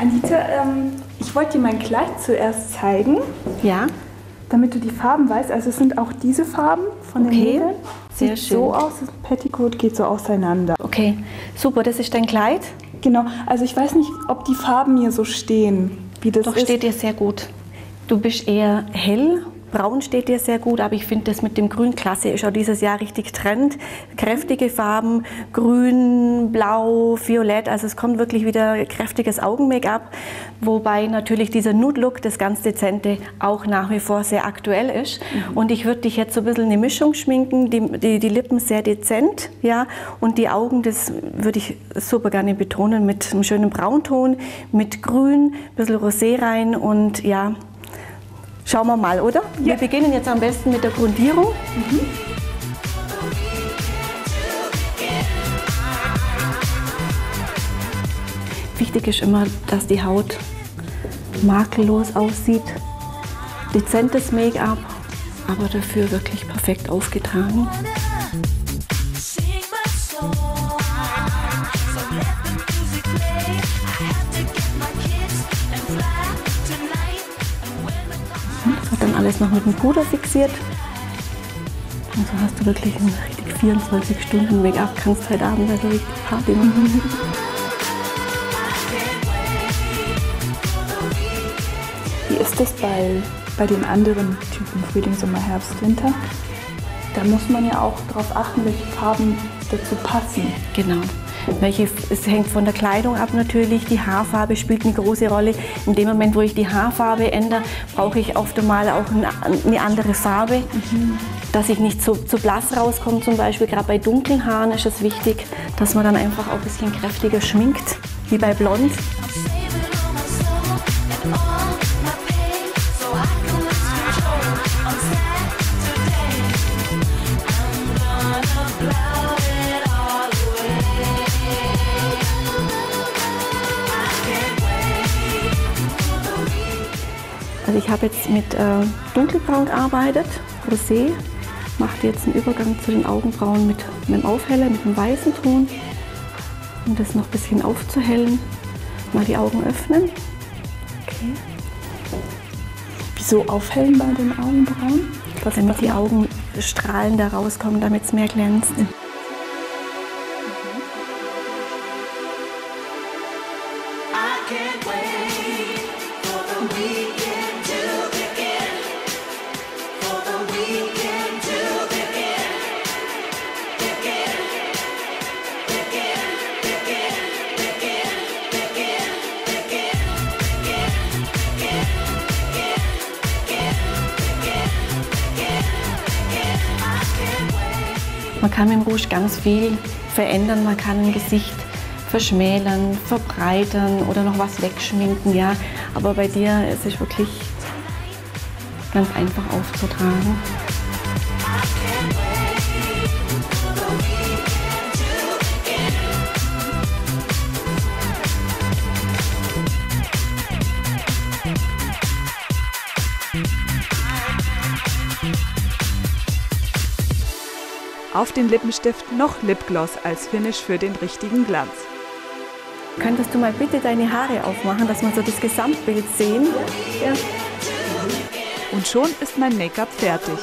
Anita, ähm, ich wollte dir mein Kleid zuerst zeigen, Ja, damit du die Farben weißt. Also es sind auch diese Farben von den Okay, Nägeln. sehr Sieht schön. so aus, das Petticoat geht so auseinander. okay. Super, das ist dein Kleid. Genau, also ich weiß nicht, ob die Farben hier so stehen, wie das Doch ist. steht dir sehr gut. Du bist eher hell. Braun steht dir sehr gut, aber ich finde das mit dem Grün klasse. Ist auch dieses Jahr richtig Trend. Kräftige Farben, Grün, Blau, Violett. Also es kommt wirklich wieder kräftiges Augen-Make-up. Wobei natürlich dieser Nude-Look, das ganz Dezente, auch nach wie vor sehr aktuell ist. Und ich würde dich jetzt so ein bisschen eine Mischung schminken. Die, die, die Lippen sehr dezent, ja. Und die Augen, das würde ich super gerne betonen mit einem schönen Braunton, mit Grün, ein bisschen Rosé rein und ja, Schauen wir mal, oder? Wir beginnen jetzt am besten mit der Grundierung. Wichtig ist immer, dass die Haut makellos aussieht. Dezentes Make-up, aber dafür wirklich perfekt aufgetragen. Sing my song. So let alles noch mit dem Puder fixiert. Und so hast du wirklich ein richtig 24 Stunden Make-up. Kannst heute Abend also richtig Party machen. Wie ist das bei, bei den anderen Typen Frühling, Sommer, Herbst, Winter? Da muss man ja auch darauf achten, welche Farben dazu passen. Genau. Welche, es hängt von der Kleidung ab natürlich. Die Haarfarbe spielt eine große Rolle. In dem Moment, wo ich die Haarfarbe ändere, brauche ich oft einmal auch eine, andere Farbe, dass ich nicht zu, zu blass rauskomme. Zum Beispiel gerade bei dunklen Haaren ist es wichtig, dass man dann einfach auch ein bisschen kräftiger schminkt, wie bei Blond. I'm Also ich habe jetzt mit äh, dunkelbraun gearbeitet, Rosé. Mache jetzt einen Übergang zu den Augenbrauen mit, mit dem Aufheller, mit dem weißen Ton. Um das noch ein bisschen aufzuhellen. Mal die Augen öffnen. Okay. Wieso aufhellen bei den Augenbrauen? Was Damit die Augen strahlender rauskommen, damit es mehr glänzt. I can't wait for the weekend Man kann mit dem Rouge ganz viel verändern. Man kann ein Gesicht verschmälern, verbreitern oder noch was wegschminken. Ja, aber bei dir ist es wirklich ganz einfach aufzutragen. Auf den Lippenstift noch Lipgloss als Finish für den richtigen Glanz. Könntest du mal bitte deine Haare aufmachen, dass wir so das Gesamtbild sehen? Ja. Und schon ist mein Make-up fertig.